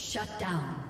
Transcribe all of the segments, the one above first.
Shut down.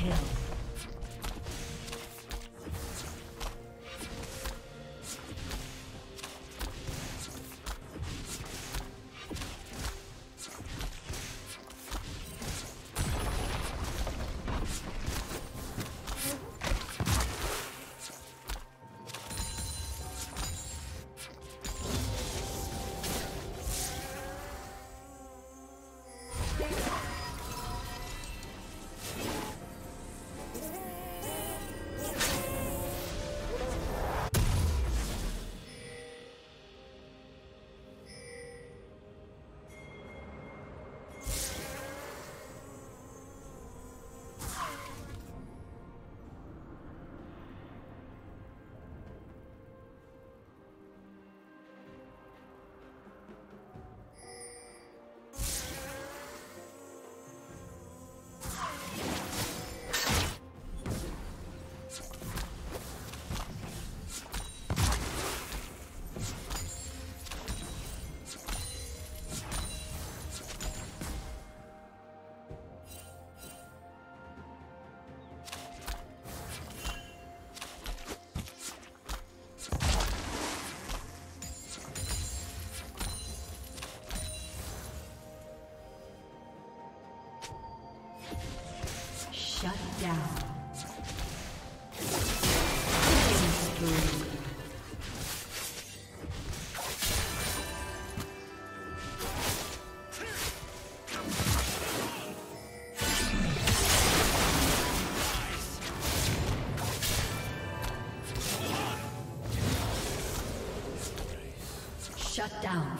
Kill. Shut down.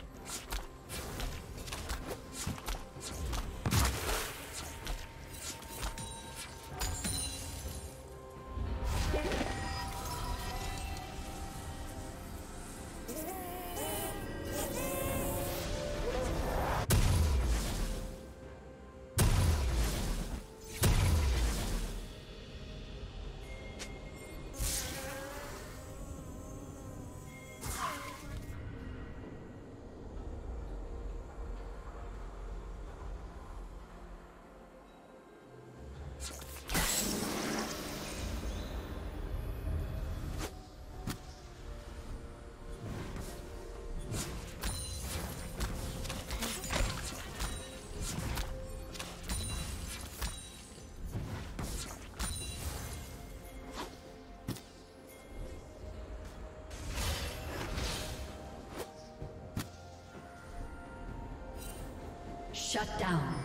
Shut down.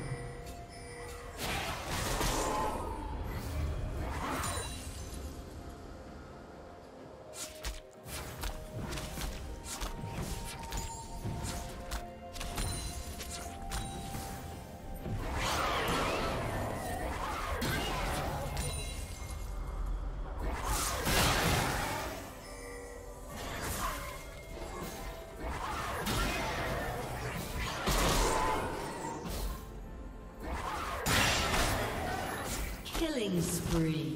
Killing spree.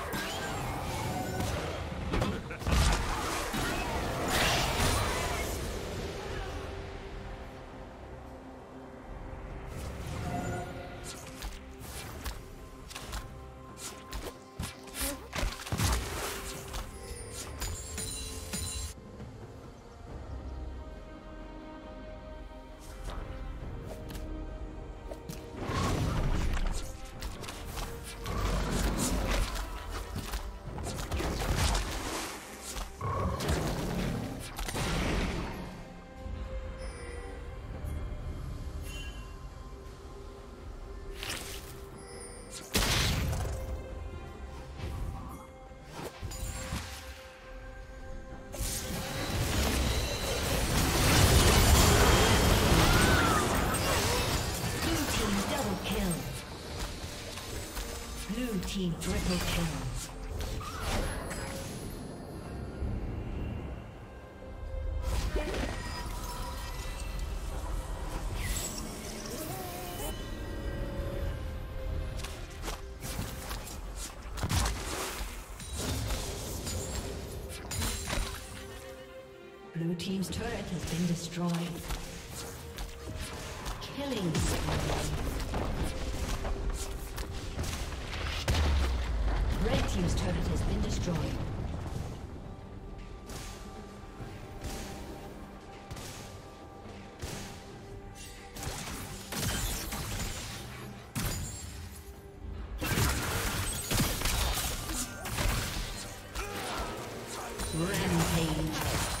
Team triple kill. Blue team's turret has been destroyed. Killing spree. Rampage.